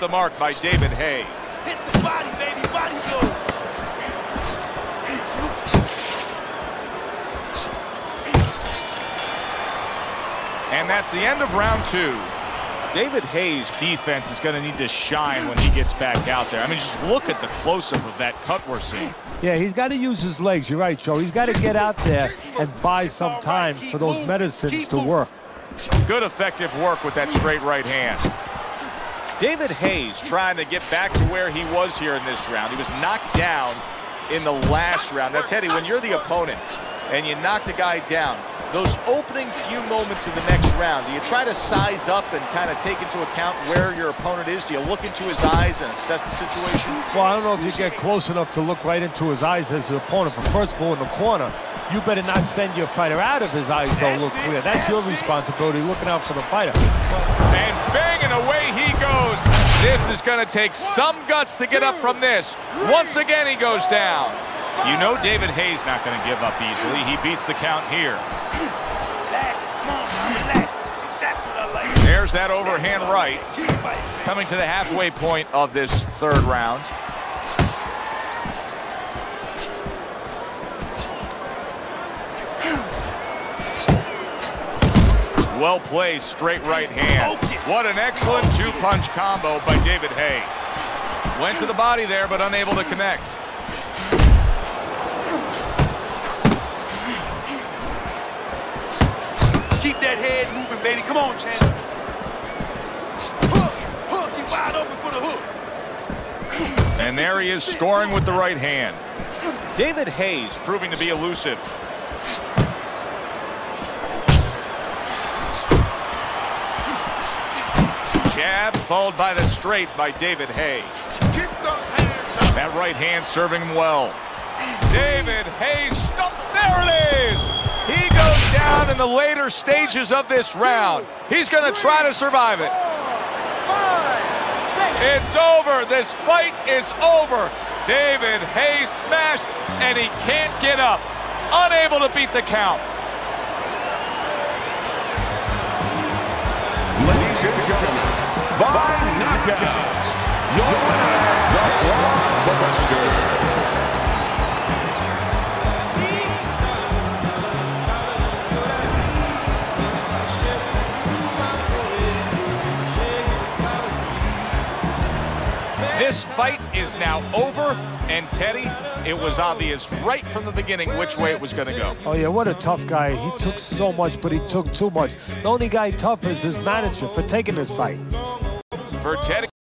the mark by David Haye. Hit the body, baby, body blow. And that's the end of round two. David Haye's defense is going to need to shine when he gets back out there. I mean, just look at the close-up of that cut we're seeing. Yeah, he's got to use his legs. You're right, Joe. He's got to get out there and buy some time for those medicines to work. Good effective work with that straight right hand. David Haye's trying to get back to where he was here in this round. He was knocked down in the last round. Now, Teddy, when you're the opponent and you knock the guy down, those opening few moments of the next round, do you try to size up and kind of take into account where your opponent is? Do you look into his eyes and assess the situation? Well, I don't know if you get close enough to look right into his eyes as the opponent. But first of all, in the corner, you better not send your fighter out if his eyes don't look clear. That's your responsibility, looking out for the fighter. And banging away he. This is going to take some guts to get up from this. Once again, he goes down. You know David Haye's not going to give up easily. He beats the count here. Relax, relax. That's what I like. There's that overhand right. Coming to the halfway point of this third round. Well placed, straight right hand. What an excellent two-punch combo by David Haye. Went to the body there, but unable to connect. Keep that head moving, baby. Come on, Chandler. Hook, hook. Wide open for the hook. And there he is scoring with the right hand. David Haye's proving to be elusive. Jab followed by the straight by David Hayes. Keep those hands up. That right hand serving him well. David Haye's stumped. There it is. He goes down in the later stages of this round. He's going to try to survive it. It's over. This fight is over. David Haye's smashed, and he can't get up. Unable to beat the count. By knockout, your winner, the Blockbuster. This fight is now over, and Teddy, it was obvious right from the beginning which way it was going to go. Oh, yeah, what a tough guy. He took so much, but he took too much. The only guy tough is his manager for taking this fight. For Teddy.